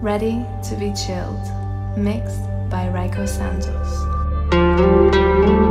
Ready to be chilled, mixed by Rayco Santos.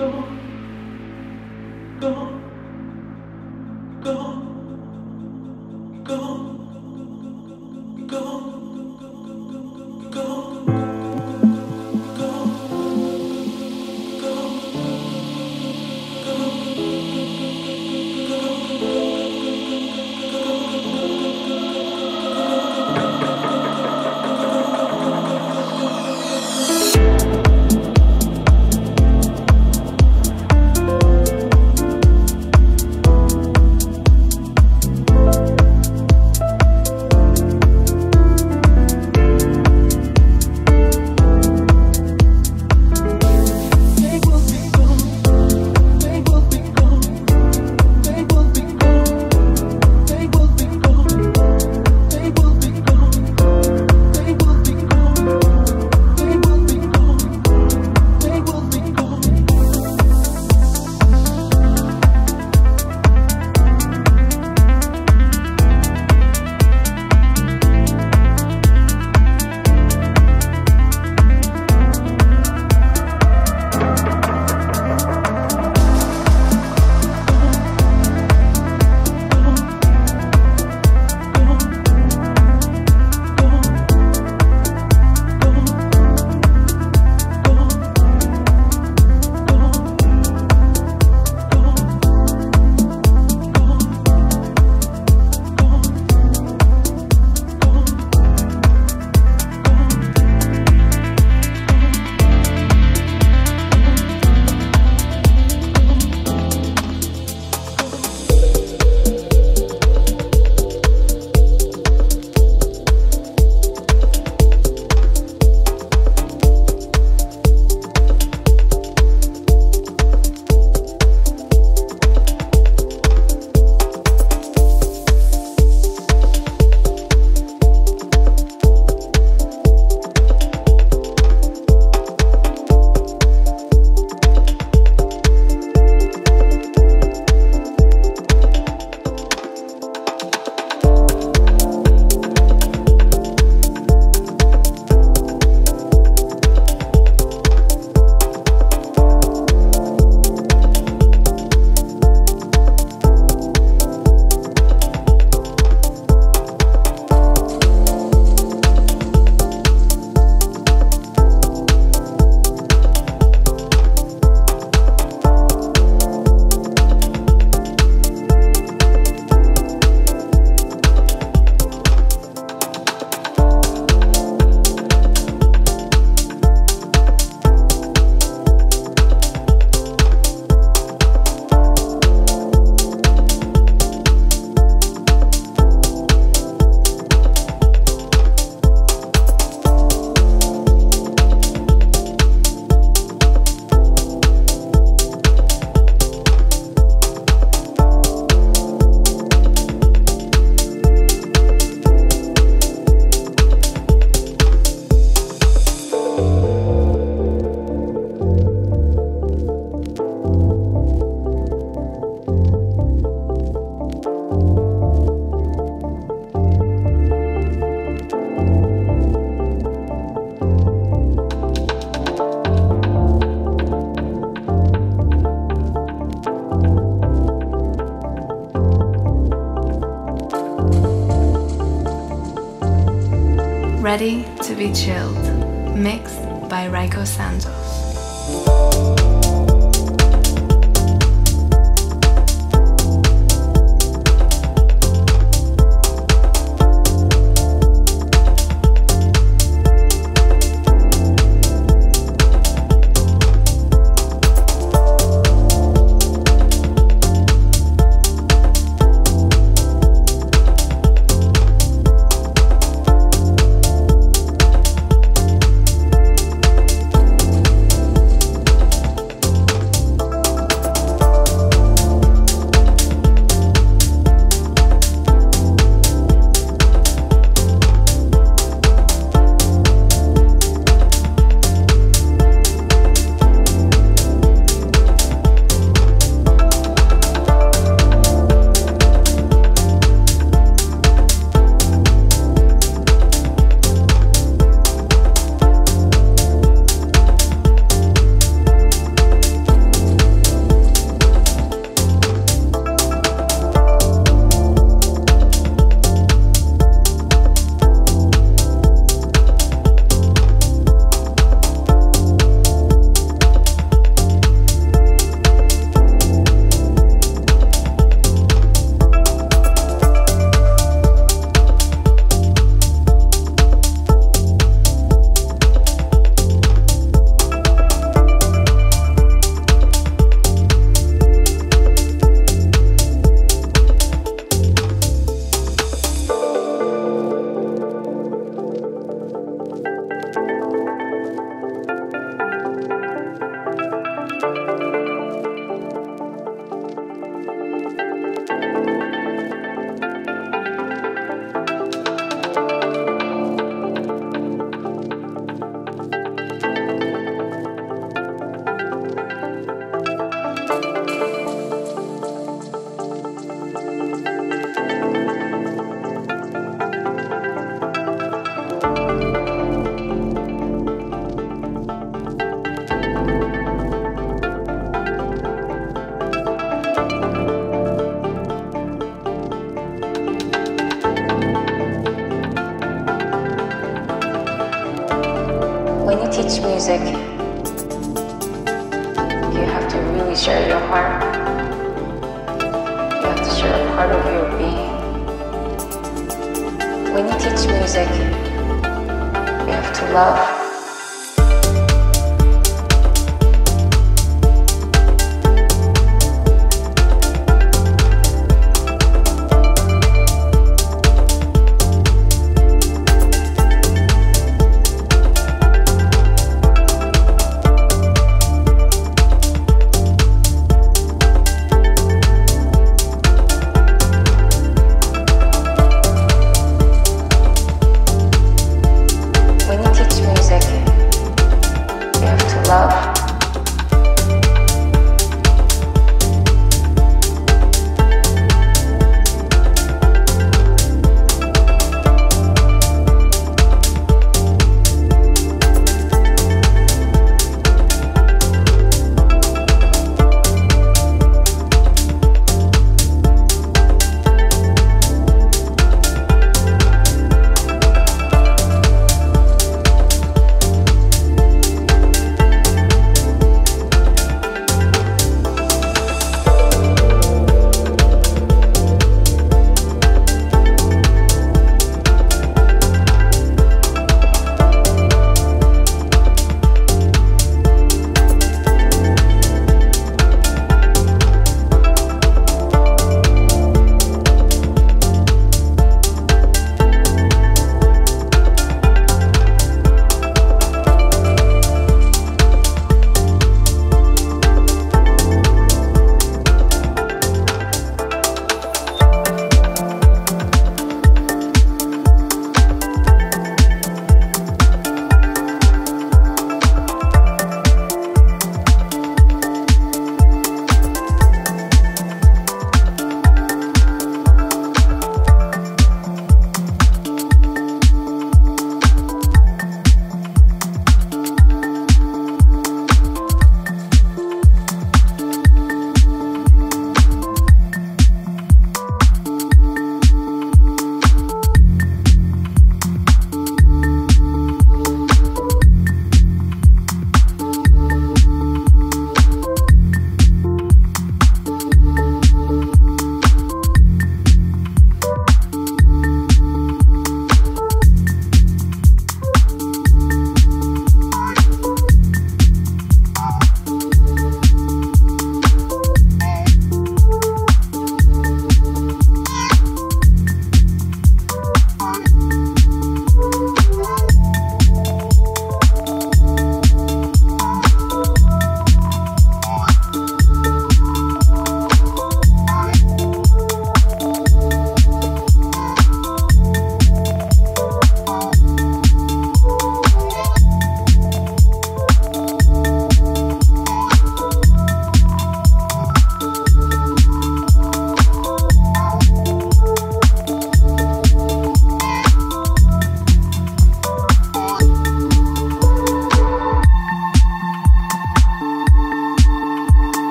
Toma.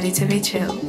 Ready to Be Chilled.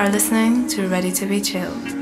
Are listening to Ready to Be Chilled.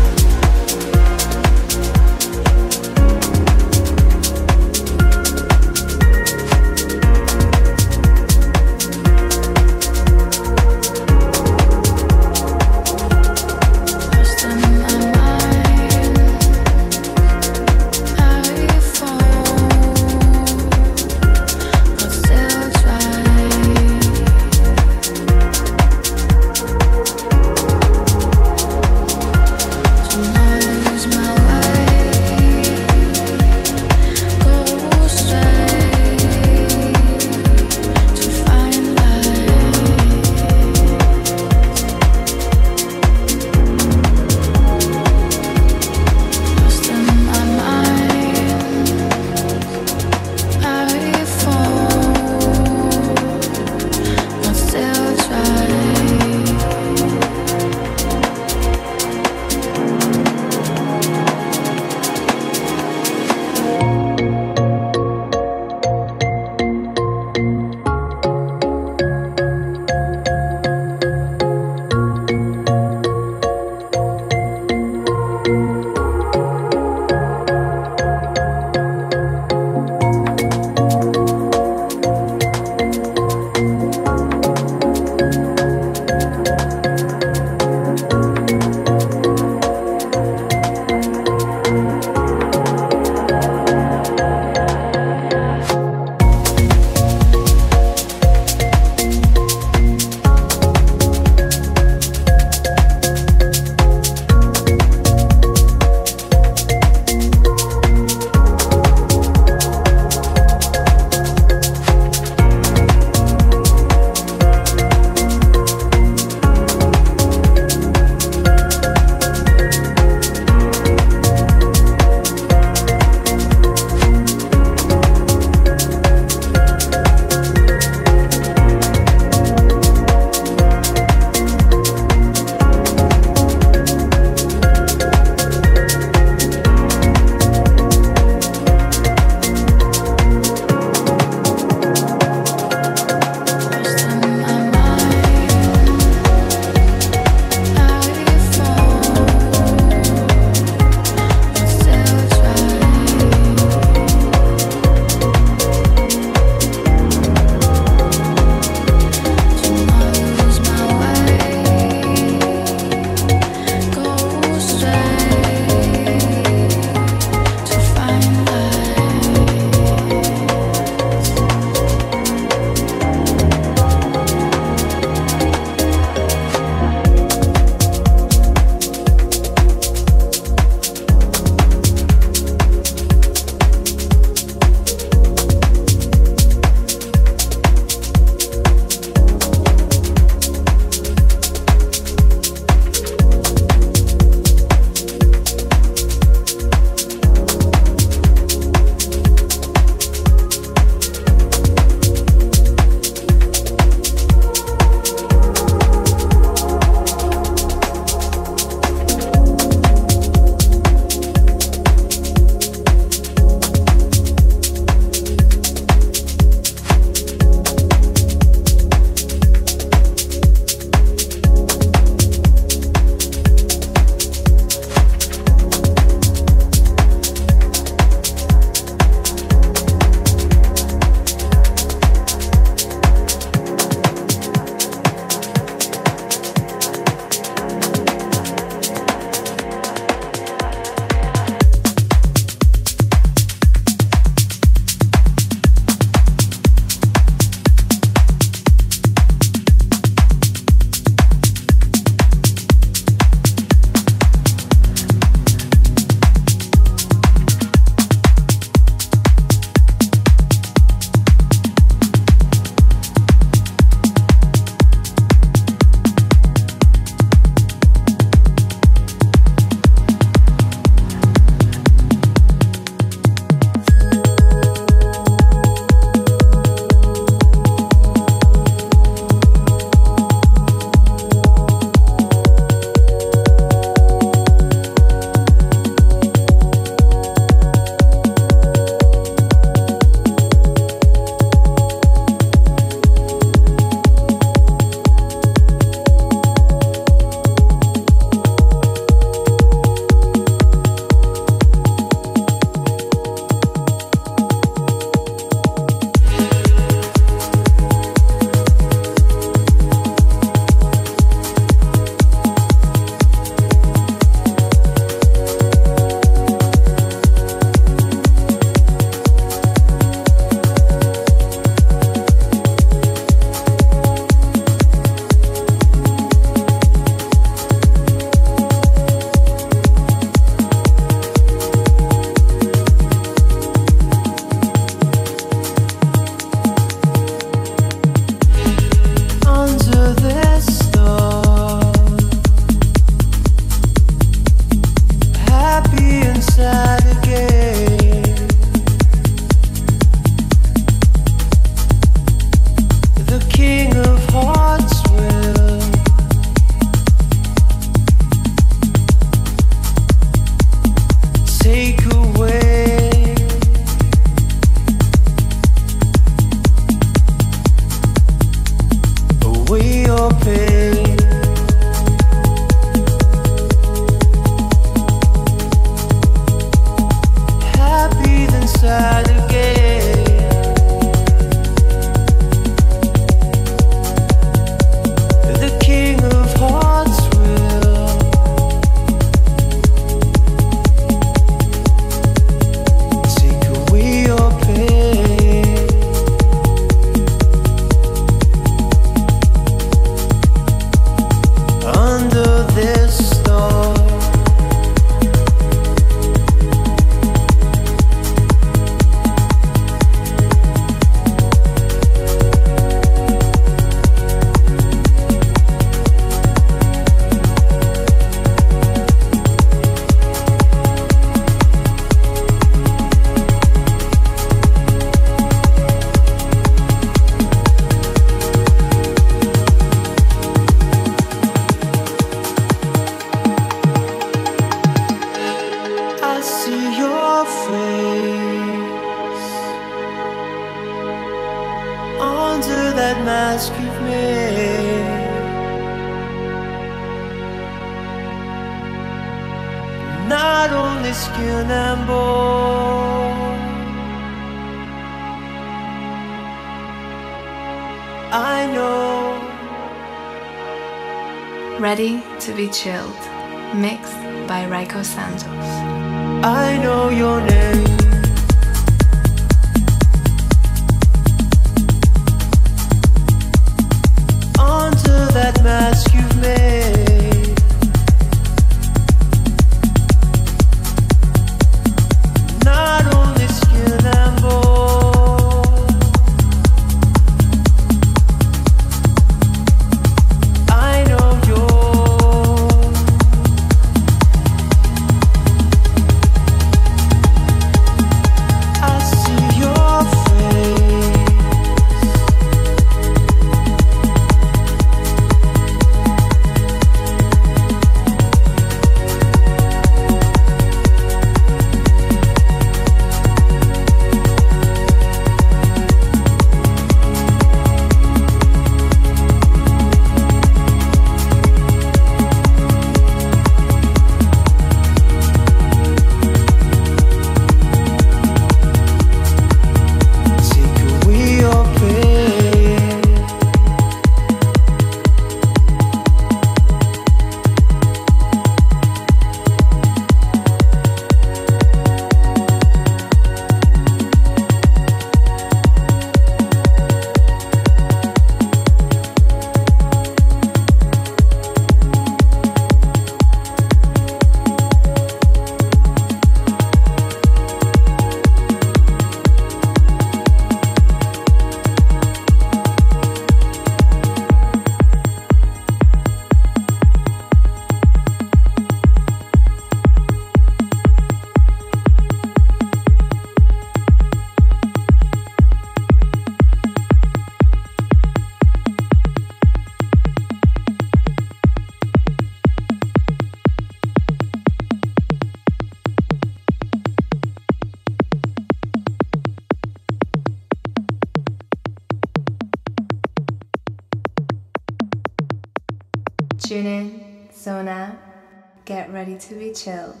To be chill.